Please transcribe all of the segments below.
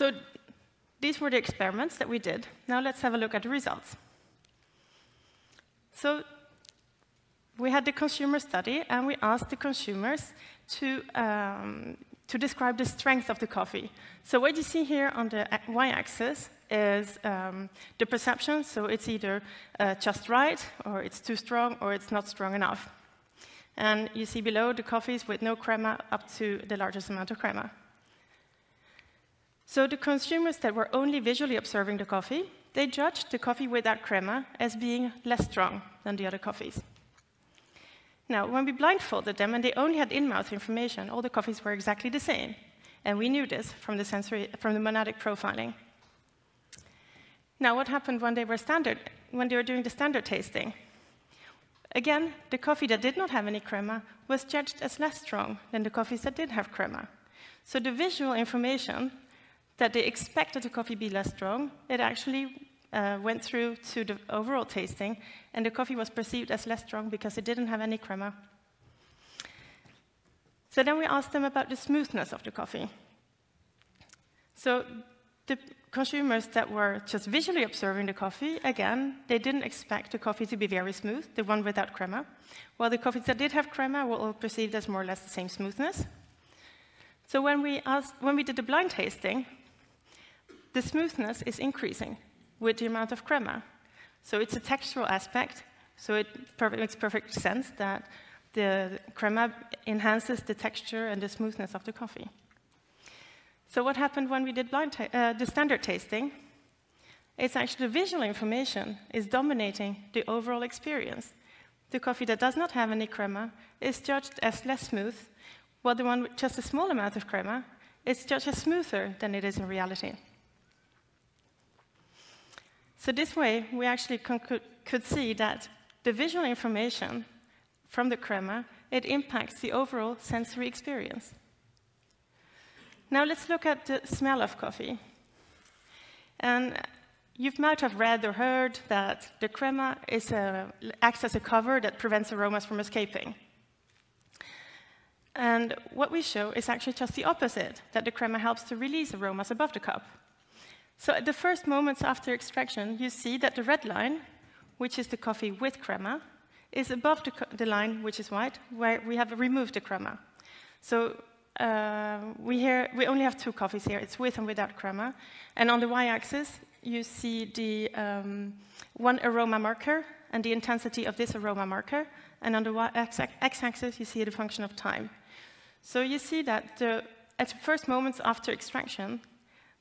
So these were the experiments that we did. Now let's have a look at the results. So we had the consumer study, and we asked the consumers to, um, to describe the strength of the coffee. So what you see here on the y-axis is um, the perception, so it's either uh, just right, or it's too strong, or it's not strong enough. And you see below the coffees with no crema up to the largest amount of crema. So the consumers that were only visually observing the coffee, they judged the coffee without crema as being less strong than the other coffees. Now, when we blindfolded them and they only had in-mouth information, all the coffees were exactly the same. And we knew this from the, sensory, from the monadic profiling. Now, what happened when they were standard, when they were doing the standard tasting? Again, the coffee that did not have any crema was judged as less strong than the coffees that did have crema. So the visual information that they expected the coffee be less strong, it actually uh, went through to the overall tasting, and the coffee was perceived as less strong because it didn't have any crema. So then we asked them about the smoothness of the coffee. So the consumers that were just visually observing the coffee, again, they didn't expect the coffee to be very smooth, the one without crema, while the coffees that did have crema were all perceived as more or less the same smoothness. So when we, asked, when we did the blind tasting, the smoothness is increasing with the amount of crema. So it's a textural aspect, so it makes perfect sense that the crema enhances the texture and the smoothness of the coffee. So what happened when we did blind uh, the standard tasting? It's actually the visual information is dominating the overall experience. The coffee that does not have any crema is judged as less smooth, while the one with just a small amount of crema is judged as smoother than it is in reality. So this way, we actually could see that the visual information from the crema, it impacts the overall sensory experience. Now let's look at the smell of coffee. And you might have read or heard that the crema a, acts as a cover that prevents aromas from escaping. And what we show is actually just the opposite, that the crema helps to release aromas above the cup. So at the first moments after extraction, you see that the red line, which is the coffee with crema, is above the, the line, which is white, where we have removed the crema. So uh, we, here, we only have two coffees here. It's with and without crema. And on the y-axis, you see the um, one aroma marker and the intensity of this aroma marker. And on the x-axis, you see the function of time. So you see that the, at the first moments after extraction,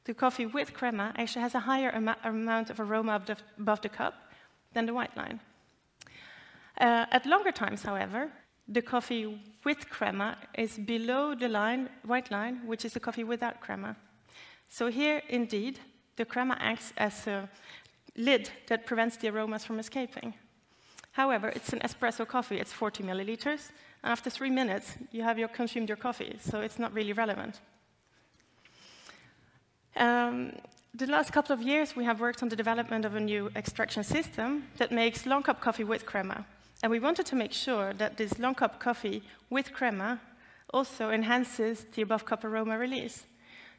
the coffee with crema actually has a higher am amount of aroma above the, above the, cup than the white line. Uh, at longer times, however, the coffee with crema is below the line, white line, which is the coffee without crema. So here, indeed, the crema acts as a lid that prevents the aromas from escaping. However, it's an espresso coffee, it's 40 milliliters, and after three minutes, you have your consumed your coffee, so it's not really relevant. Um, the last couple of years, we have worked on the development of a new extraction system that makes long cup coffee with crema. And we wanted to make sure that this long cup coffee with crema also enhances the above cup aroma release.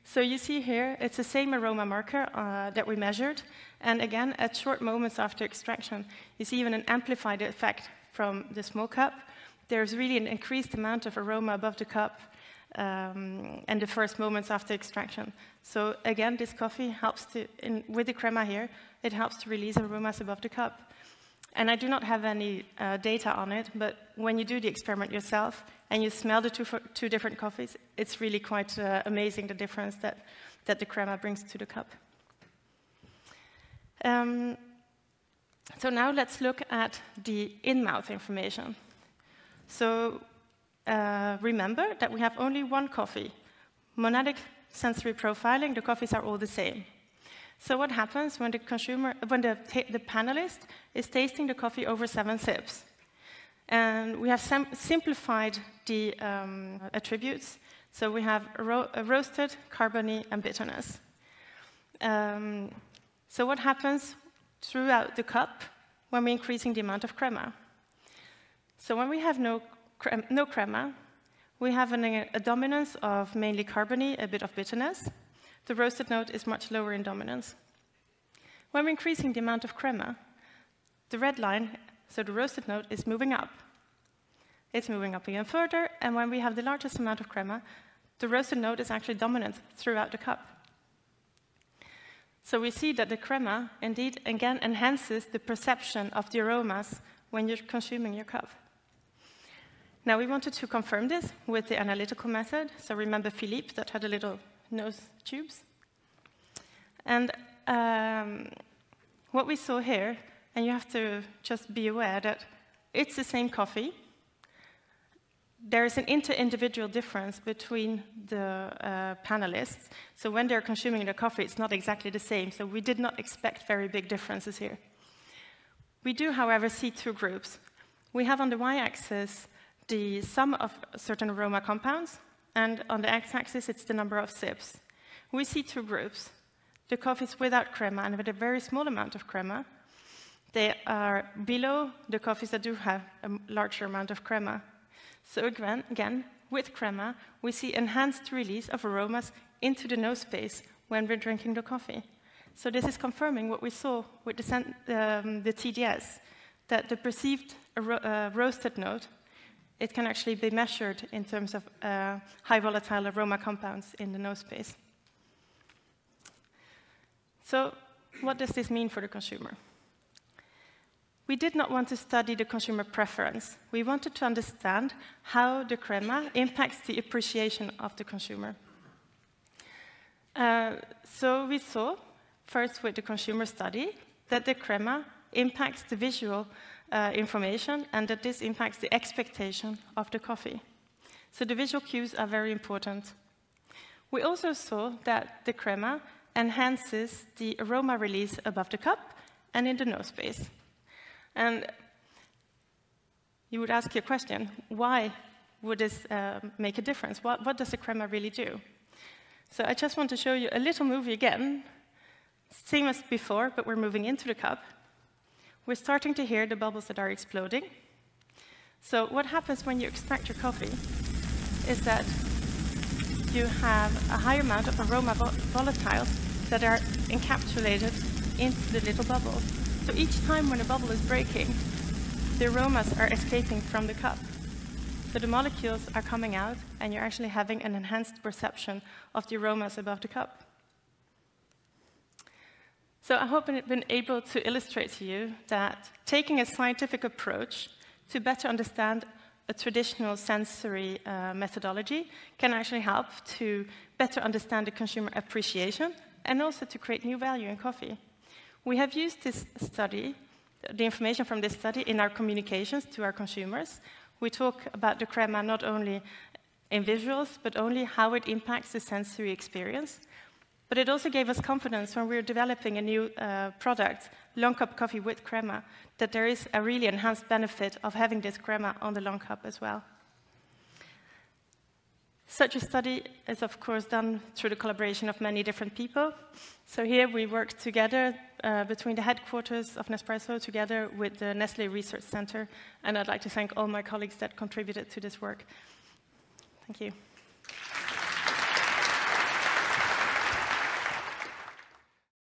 So you see here, it's the same aroma marker uh, that we measured. And again, at short moments after extraction, you see even an amplified effect from the small cup. There's really an increased amount of aroma above the cup um, and the first moments after extraction. So again, this coffee helps to, in, with the crema here, it helps to release aromas above the cup. And I do not have any uh, data on it, but when you do the experiment yourself and you smell the two, two different coffees, it's really quite uh, amazing the difference that, that the crema brings to the cup. Um, so now let's look at the in-mouth information. So uh, remember that we have only one coffee. Monadic sensory profiling, the coffees are all the same. So what happens when the consumer, when the, the panelist is tasting the coffee over seven sips? And we have simplified the um, attributes. So we have ro roasted, carbony, and bitterness. Um, so what happens throughout the cup when we're increasing the amount of crema? So when we have no no crema. We have an, uh, a dominance of mainly carbony, a bit of bitterness. the roasted note is much lower in dominance. When we're increasing the amount of crema, the red line, so the roasted note, is moving up. It's moving up even further, and when we have the largest amount of crema, the roasted note is actually dominant throughout the cup. So we see that the crema indeed again enhances the perception of the aromas when you're consuming your cup. Now we wanted to confirm this with the analytical method. So remember Philippe that had a little nose tubes? And um, what we saw here, and you have to just be aware that it's the same coffee. There is an inter-individual difference between the uh, panelists. So when they're consuming the coffee, it's not exactly the same. So we did not expect very big differences here. We do, however, see two groups. We have on the y-axis the sum of certain aroma compounds, and on the x-axis, it's the number of sips. We see two groups the coffees without crema and with a very small amount of crema, they are below the coffees that do have a larger amount of crema. So again, again, with crema, we see enhanced release of aromas into the nose space when we're drinking the coffee. So this is confirming what we saw with the, um, the TDS, that the perceived uh, roasted note, it can actually be measured in terms of uh, high volatile aroma compounds in the nose space. So what does this mean for the consumer? We did not want to study the consumer preference. We wanted to understand how the crema impacts the appreciation of the consumer. Uh, so we saw, first with the consumer study, that the crema impacts the visual uh, information and that this impacts the expectation of the coffee. So the visual cues are very important. We also saw that the crema enhances the aroma release above the cup and in the nose space. And you would ask your question, why would this uh, make a difference? What, what does the crema really do? So I just want to show you a little movie again, same as before, but we're moving into the cup. We're starting to hear the bubbles that are exploding. So what happens when you extract your coffee is that you have a high amount of aroma volatiles that are encapsulated into the little bubbles. So each time when a bubble is breaking, the aromas are escaping from the cup. So the molecules are coming out, and you're actually having an enhanced perception of the aromas above the cup. So I hope I've been able to illustrate to you that taking a scientific approach to better understand a traditional sensory uh, methodology can actually help to better understand the consumer appreciation and also to create new value in coffee. We have used this study, the information from this study, in our communications to our consumers. We talk about the crema not only in visuals, but only how it impacts the sensory experience. But it also gave us confidence when we were developing a new uh, product, long cup coffee with crema, that there is a really enhanced benefit of having this crema on the long cup as well. Such a study is, of course, done through the collaboration of many different people. So here we work together uh, between the headquarters of Nespresso together with the Nestle Research Center, and I'd like to thank all my colleagues that contributed to this work. Thank you.